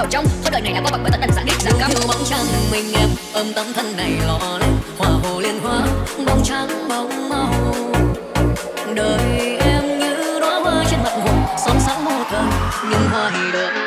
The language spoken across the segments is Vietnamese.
vào trong. Thôi đời này đã có bằng bởi ta đành giả điếc giả câm bóng trăng. Mình em ôm tâm thân này lọ lên hoa hồ liên hoa. Bóng trắng bóng màu. Đời em như đóa hoa trên mặt hồ, son sắc một thời nhưng hoa thì đợi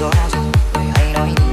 gió dù người hay